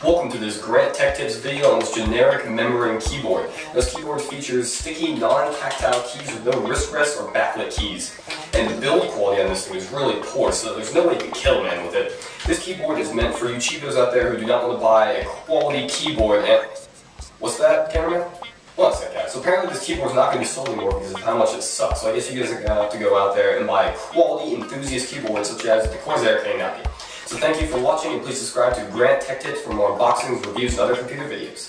Welcome to this Grant Tech Tips video on this generic membrane keyboard. This keyboard features sticky, non-tactile keys with no wrist rest or backlit keys. And the build quality on this thing is really poor, so there's no way you can kill a man with it. This keyboard is meant for you cheapos out there who do not want to buy a quality keyboard and... What's that, cameraman? Second, guys. So apparently this keyboard's not going to be sold anymore because of how much it sucks. So I guess you guys are going to have to go out there and buy a quality enthusiast keyboard such as the Corsair K90. So thank you for watching and please subscribe to Grant Tech Tips for more unboxings, reviews, and other computer videos.